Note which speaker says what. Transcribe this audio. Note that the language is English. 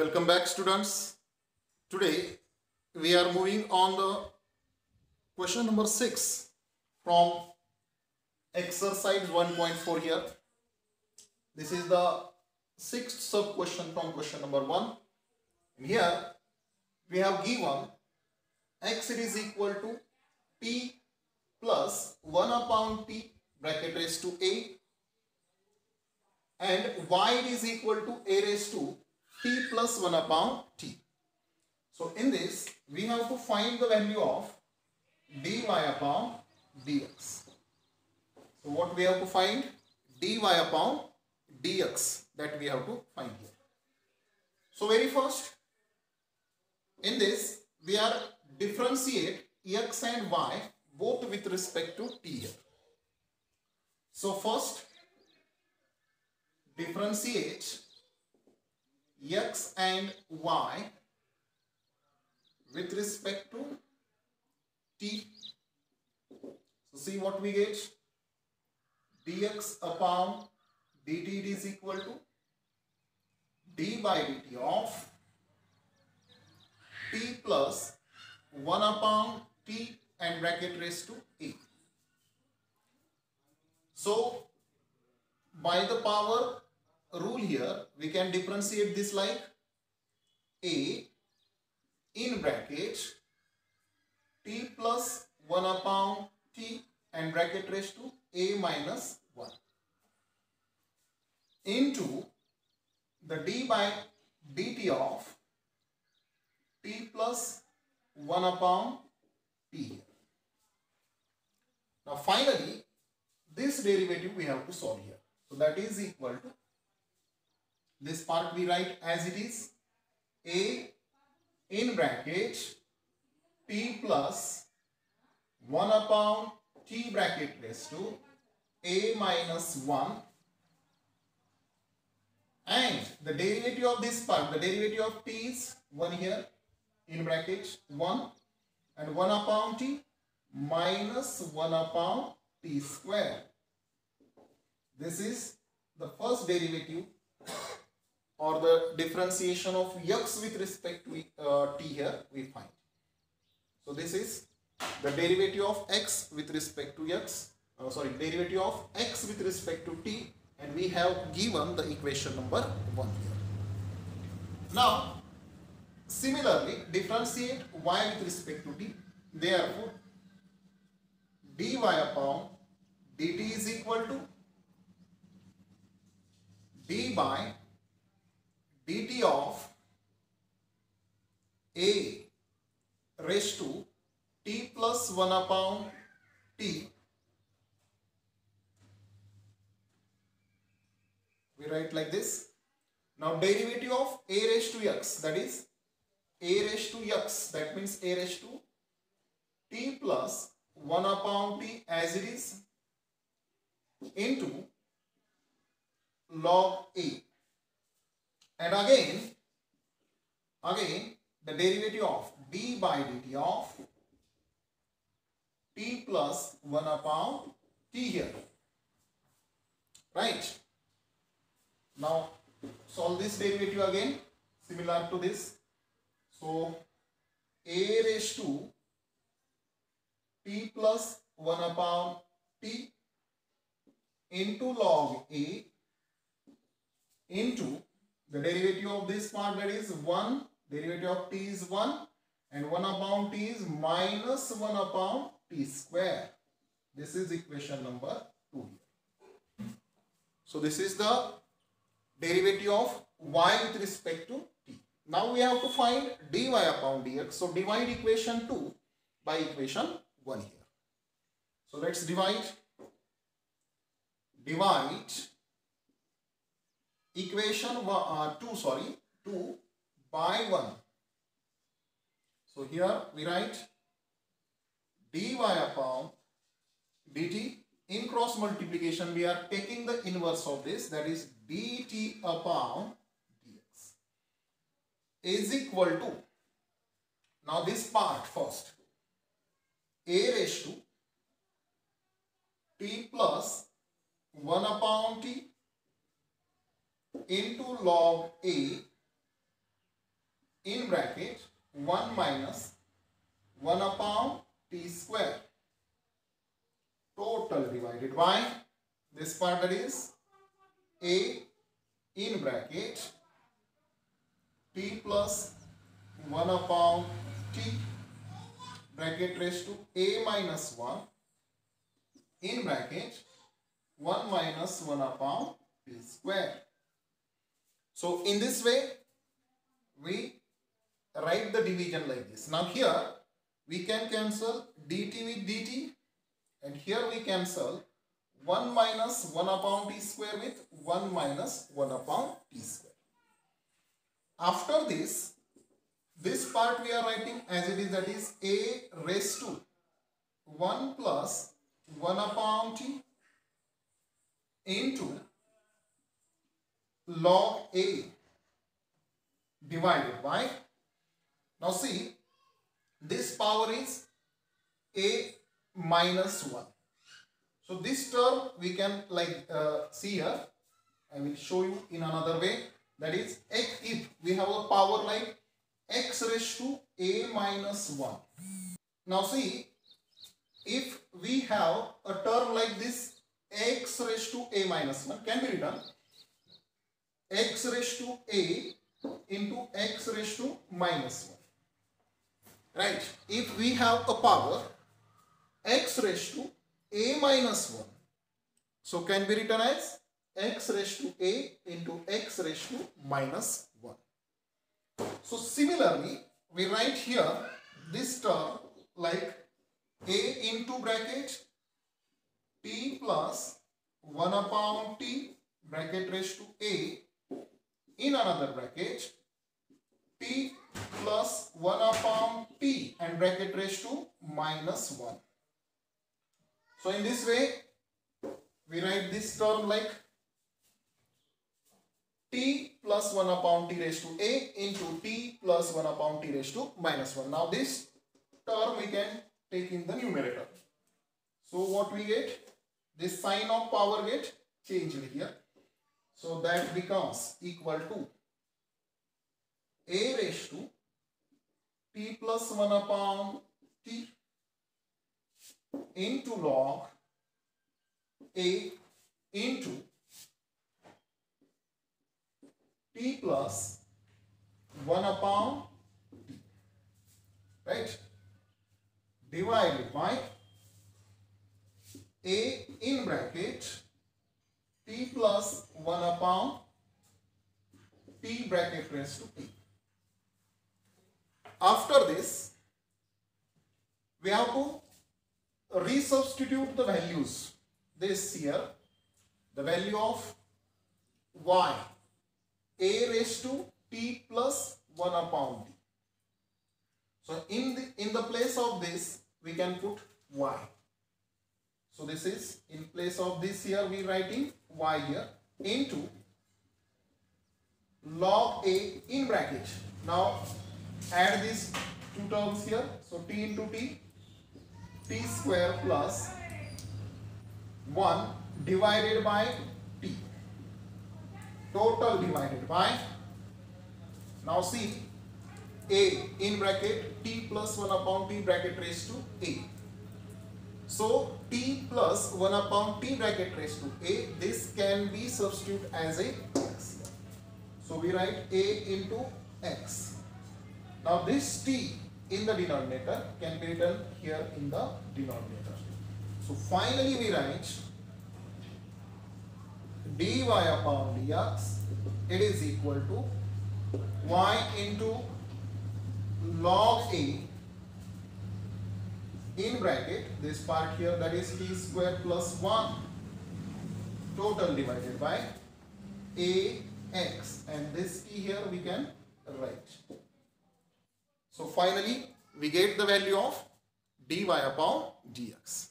Speaker 1: Welcome back students. Today we are moving on the question number 6 from exercise 1.4 here. This is the sixth sub question from question number 1. And here we have given x is equal to t plus 1 upon t bracket raised to a and y is equal to a raised to t plus 1 upon t. So in this we have to find the value of dy upon dx. So what we have to find? dy upon dx that we have to find here. So very first in this we are differentiate x and y both with respect to t here. So first differentiate x and y with respect to t. So see what we get dx upon dt is equal to d by dt of t plus 1 upon t and bracket raised to a. So by the power rule here we can differentiate this like a in bracket t plus 1 upon t and bracket raised to a minus 1 into the d by dt of t plus 1 upon t Now finally this derivative we have to solve here. So that is equal to this part we write as it is. A in bracket t plus 1 upon t bracket raised to a minus 1 and the derivative of this part, the derivative of t is 1 here in bracket 1 and 1 upon t minus 1 upon t square. This is the first derivative or the differentiation of x with respect to uh, t here we find. So this is the derivative of x with respect to x, uh, sorry, derivative of x with respect to t and we have given the equation number 1 here. Now, similarly, differentiate y with respect to t. Therefore, dy upon dt is equal to d by dt of a raised to t plus 1 upon t we write like this. Now derivative of a raised to x that is a raised to x that means a raised to t plus 1 upon t as it is into log a and again again the derivative of d by dt of t plus 1 upon t here right now solve this derivative again similar to this. So a raised to t plus 1 upon t into log a into the derivative of this part that is 1 derivative of t is 1 and 1 upon t is minus 1 upon t square. This is equation number 2. So this is the derivative of y with respect to t. Now we have to find dy upon dx. So divide equation 2 by equation 1 here. So let's divide. Divide equation uh, 2 sorry 2 by 1. So here we write dy upon dt in cross multiplication we are taking the inverse of this that is dt upon dx is equal to now this part first a raised to t plus 1 upon t into log a in bracket 1 minus 1 upon t square total divided by this part that is a in bracket t plus 1 upon t bracket raised to a minus 1 in bracket 1 minus 1 upon t square. So in this way we write the division like this. Now here we can cancel dt with dt and here we cancel 1 minus 1 upon t square with 1 minus 1 upon t square. After this, this part we are writing as it is that is a raised to 1 plus 1 upon t into log a divided by now see this power is a minus 1. So this term we can like uh, see here. I will show you in another way. That is if we have a power like x raised to a minus 1. Now see if we have a term like this x raised to a minus 1 can be written x raised to a into x raised to minus 1. Right. If we have a power x raised to a minus 1. So can be written as x raised to a into x raised to minus 1. So similarly, we write here this term like a into bracket t plus 1 upon t bracket raised to a in another bracket t plus 1 upon t and bracket raised to minus 1. So in this way, we write this term like t plus 1 upon t raised to a into t plus 1 upon t raised to minus 1. Now this term we can take in the numerator. So what we get? This sign of power get changed here. So that becomes equal to a raised to t plus 1 upon t into log A into T plus 1 upon T. Right? Divided by A in bracket T plus 1 upon T bracket raised to P. After this, we have to resubstitute the values. This here the value of y. A raised to t plus 1 upon t so in the in the place of this we can put y. So this is in place of this here we writing y here into log a in bracket now add these two terms here so t into t t square plus 1 divided by t. Total divided by, now see, a in bracket t plus 1 upon t bracket raised to a. So t plus 1 upon t bracket raised to a, this can be substituted as a x. So we write a into x. Now this t in the denominator can be written here in the denominator. So finally we write dy upon dx it is equal to y into log a in bracket this part here that is t square plus 1 total divided by a x and this t here we can write. So finally, we get the value of dy upon dx.